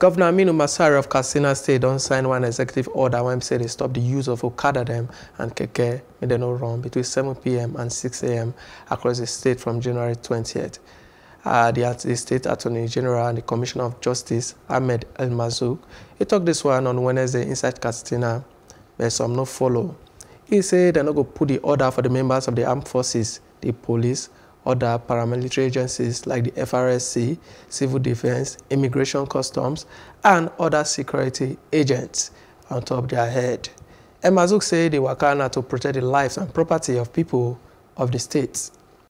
Governor Aminu Masari of Katsina State don't sign one executive order when say they stop the use of Okada them and Keke they no run between 7 p.m. and 6 a.m. across the state from January 20th. Uh, the, the, State Attorney General and the Commissioner of Justice, Ahmed El-Marzuq, he talked this one on Wednesday inside Katsina, but some no follow. He said they're not going to put the order for the members of the armed forces, the police, other paramilitary agencies like the FRSC, Civil Defense, Immigration Customs, and other security agents on top of their head. El-Marzuq said they were kind to protect the lives and property of people of the states.